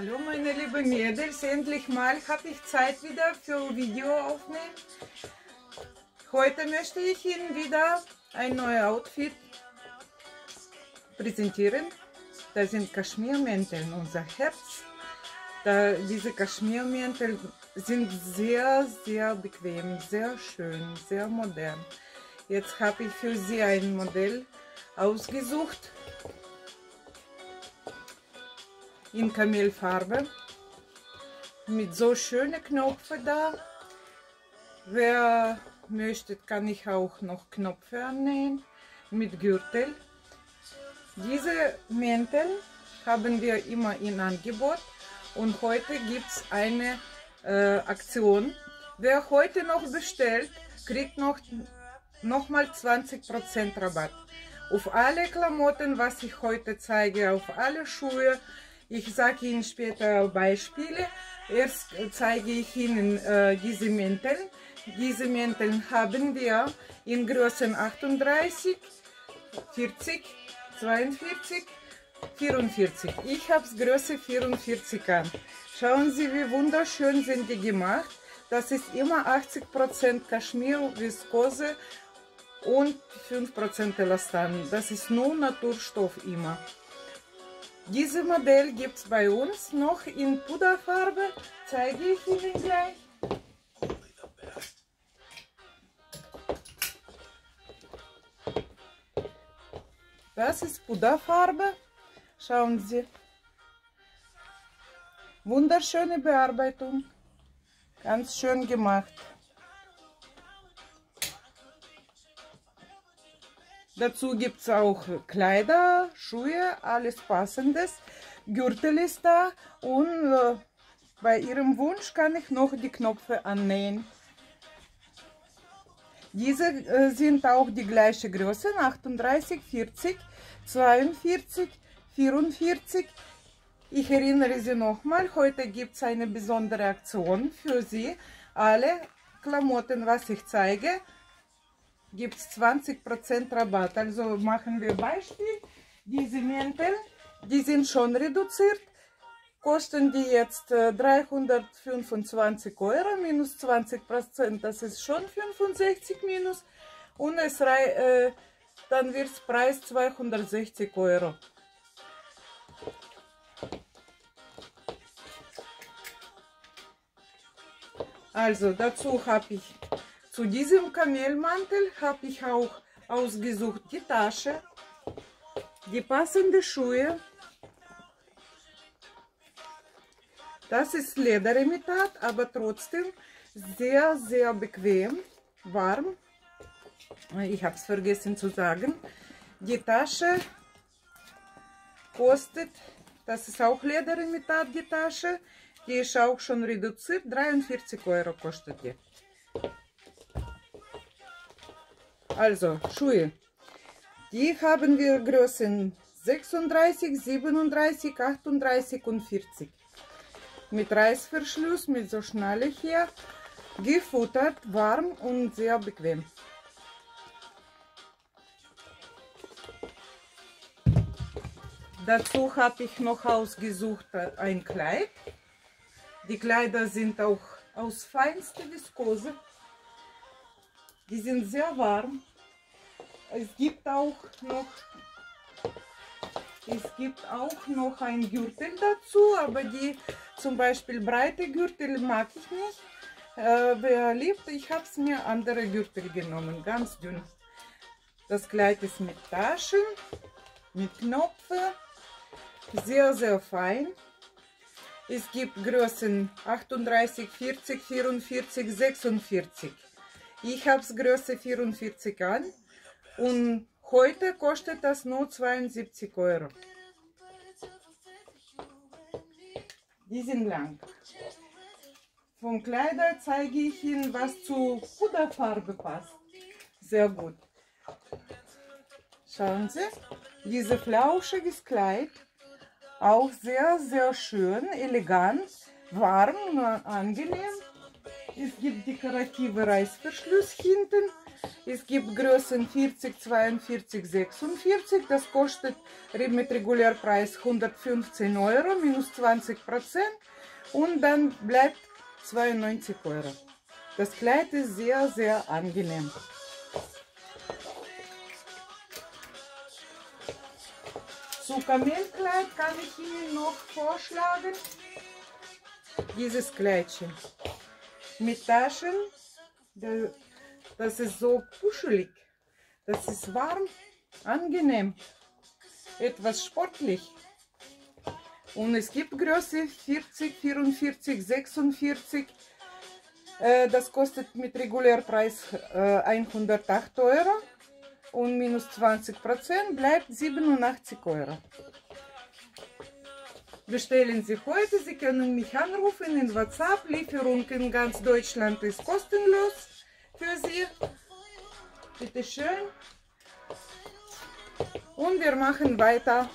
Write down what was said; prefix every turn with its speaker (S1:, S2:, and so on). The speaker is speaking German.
S1: Hallo meine lieben Mädels, endlich mal habe ich Zeit wieder für Video aufnehmen. Heute möchte ich Ihnen wieder ein neues Outfit präsentieren. Das sind Kaschmirmäntel, unser Herz. Da, diese Kaschmirmäntel sind sehr, sehr bequem, sehr schön, sehr modern. Jetzt habe ich für Sie ein Modell ausgesucht in Kamelfarbe mit so schönen Knöpfen da. Wer möchte, kann ich auch noch Knöpfe annähen mit Gürtel. Diese Mäntel haben wir immer in Angebot und heute gibt es eine äh, Aktion. Wer heute noch bestellt, kriegt noch, noch mal 20% Rabatt. Auf alle Klamotten, was ich heute zeige, auf alle Schuhe, ich sage Ihnen später Beispiele. Erst zeige ich Ihnen äh, diese Mäntel. Diese Mäntel haben wir in Größen 38, 40, 42, 44. Ich habe Größe 44 an. Schauen Sie, wie wunderschön sind die gemacht. Das ist immer 80% Kaschmir, Viskose und 5% Elastan. Das ist nur Naturstoff immer. Dieses Modell gibt es bei uns noch in Puderfarbe. Zeige ich Ihnen gleich. Das ist Puderfarbe. Schauen Sie. Wunderschöne Bearbeitung. Ganz schön gemacht. Dazu gibt es auch Kleider, Schuhe, alles passendes. Gürtel ist da und äh, bei Ihrem Wunsch kann ich noch die Knöpfe annähen. Diese äh, sind auch die gleiche Größe, 38, 40, 42, 44. Ich erinnere Sie nochmal, heute gibt es eine besondere Aktion für Sie. Alle Klamotten, was ich zeige, gibt es 20% Rabatt. Also machen wir Beispiel. Diese Mäntel, die sind schon reduziert. Kosten die jetzt 325 äh, Euro minus 20%, das ist schon 65 minus. Und es äh, dann wird es Preis 260 Euro. Also dazu habe ich zu diesem Kamelmantel habe ich auch ausgesucht die Tasche, die passende Schuhe. Das ist Lederimitat, aber trotzdem sehr, sehr bequem, warm. Ich habe es vergessen zu sagen. Die Tasche kostet, das ist auch Lederimitat, die Tasche. Die ist auch schon reduziert, 43 Euro kostet die. Also Schuhe. Die haben wir Größen 36, 37, 38 und 40. Mit Reißverschluss, mit so Schnalle hier. Gefuttert, warm und sehr bequem. Dazu habe ich noch ausgesucht ein Kleid. Die Kleider sind auch aus feinster Viskose. Die sind sehr warm. Es gibt auch noch es gibt auch noch ein Gürtel dazu, aber die zum Beispiel breite Gürtel mag ich nicht. Äh, wer liebt, ich habe es mir andere Gürtel genommen, ganz dünn. Das Kleid ist mit Taschen, mit Knöpfen, sehr, sehr fein. Es gibt Größen 38, 40, 44, 46. Ich habe es Größe 44 an. Und heute kostet das nur 72 Euro. Die sind lang. Vom Kleider zeige ich Ihnen, was zu Puderfarbe passt. Sehr gut. Schauen Sie, dieses flauschiges Kleid, auch sehr, sehr schön, elegant, warm und angenehm. Es gibt dekorative Reißverschluss hinten Es gibt Größen 40, 42, 46. Das kostet mit Regulärpreis 115 Euro minus 20 Prozent. Und dann bleibt 92 Euro. Das Kleid ist sehr, sehr angenehm. Zu Kamelkleid kann ich Ihnen noch vorschlagen. Dieses Kleidchen mit Taschen. Das ist so kuschelig. Das ist warm, angenehm, etwas sportlich. Und es gibt Größe 40, 44, 46. Das kostet mit Regulärpreis 108 äh, Euro und minus 20 Prozent bleibt 87 Euro. Bestellen Sie heute, Sie können mich anrufen in WhatsApp. Lieferung in ganz Deutschland ist kostenlos für Sie. Bitte schön. Und wir machen weiter